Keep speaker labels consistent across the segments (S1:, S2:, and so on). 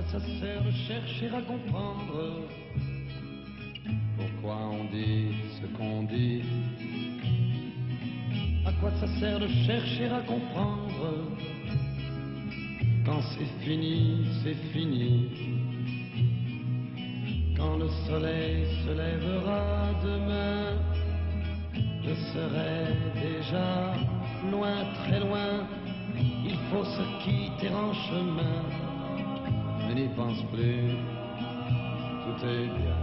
S1: ça sert de chercher à comprendre pourquoi on dit ce qu'on dit À quoi ça sert de chercher à comprendre quand c'est fini, c'est fini Quand le soleil se lèvera demain je serai déjà loin, très loin. Il faut se quitter en chemin, n'y pense plus, tout est bien.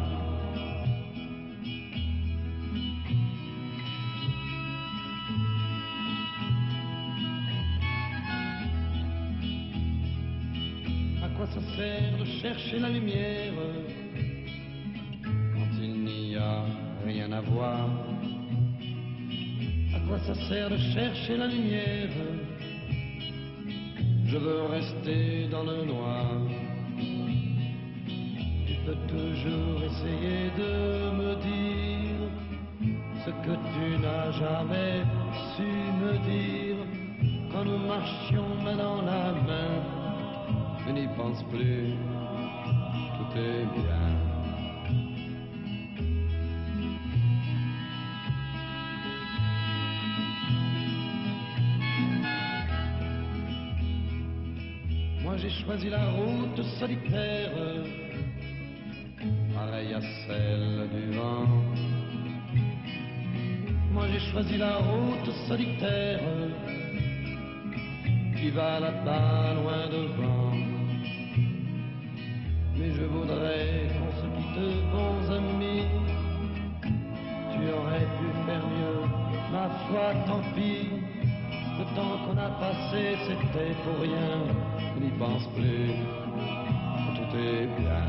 S1: À quoi ça sert de chercher la lumière quand il n'y a rien à voir? À quoi ça sert de chercher la lumière? Je veux rester dans le noir. Tu peux toujours essayer de me dire ce que tu n'as jamais su me dire quand nous marchions main dans la main. Je n'y pense plus, tout est bien. J'ai choisi la route solitaire, pareille à celle du vent. Moi j'ai choisi la route solitaire, qui va là-bas loin devant. Mais je voudrais qu'on se quitte, bons amis. Tu aurais pu faire mieux, ma foi, tant pis. Le temps qu'on a passé, c'était pour rien. Pense plus, tout est bien.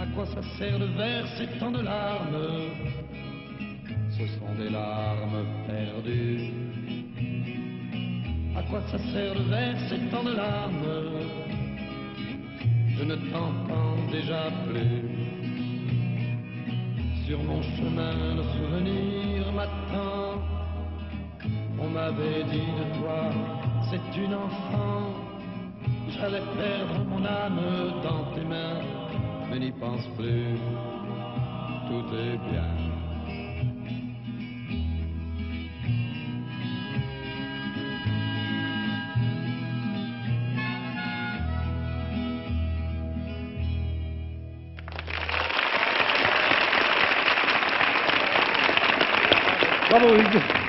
S1: À quoi ça sert de verser tant de larmes? Ce sont des larmes perdues. À quoi ça sert de verser tant de larmes? Je ne t'entends déjà plus. Chemin, le souvenir m'attend. On m'avait dit de toi, c'est une enfant. J'allais perdre mon âme dans tes mains, mais n'y pense plus, tout est bien.
S2: 가보고 있어.